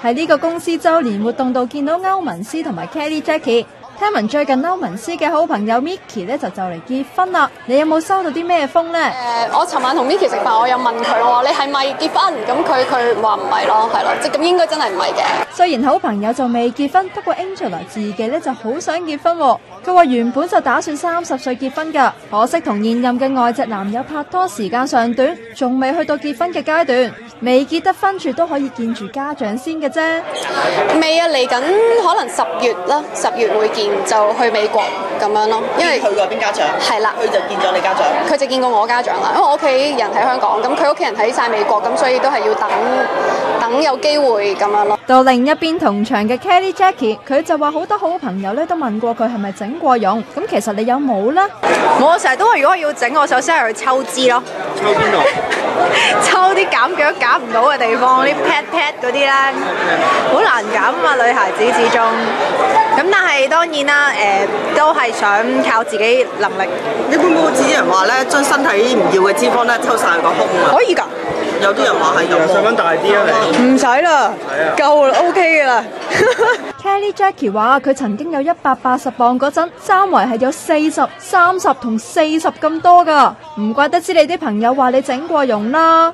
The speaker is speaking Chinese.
喺呢個公司周年活動度見到歐文斯同埋 Kelly Jackie。聽聞最近歐文斯嘅好朋友 Micky 咧就就嚟結婚啦，你有冇收到啲咩風呢？誒，我尋晚同 Micky 食飯，我有問佢，我話你係咪結婚？咁佢佢話唔係咯，係咯，即係咁應該真係唔係嘅。雖然好朋友就未結婚，不過 Angela 自己咧就好想結婚喎。佢話原本就打算三十歲結婚㗎，可惜同現任嘅外籍男友拍拖時間尚短，仲未去到結婚嘅階段，未結得婚住都可以見住家長先嘅啫。未啊，嚟緊可能十月啦，十月會見就去美國咁樣咯。因為去過邊家長？係啦，佢就見咗你家長。佢就見過我家長啦，因為我屋企人喺香港，咁佢屋企人喺晒美國，咁所以都係要等等有機會咁樣咯。到另一邊同場嘅 Kelly Jackie，佢就話好多好朋友咧都問過佢係咪整過容，咁其實你有冇呢？我成日都話如果要整，我首先係去抽脂咯。抽邊度？抽啲減腳減唔到嘅地方，啲 pat pat 嗰啲咧，好難減啊嘛，女孩子始終。當然啦，誒、都係想靠自己能力。你會唔會好似啲人話咧，將身體唔要嘅脂肪咧抽晒去個胸啊？可以㗎，有啲人話係咁喎。細蚊大啲啊你。唔使啦，夠啦，OK 㗎啦。Kelly Jackie 話佢曾經有一百八十磅嗰陣，三圍係有四十、三十同四十咁多㗎，唔怪得知你啲朋友話你整過容啦。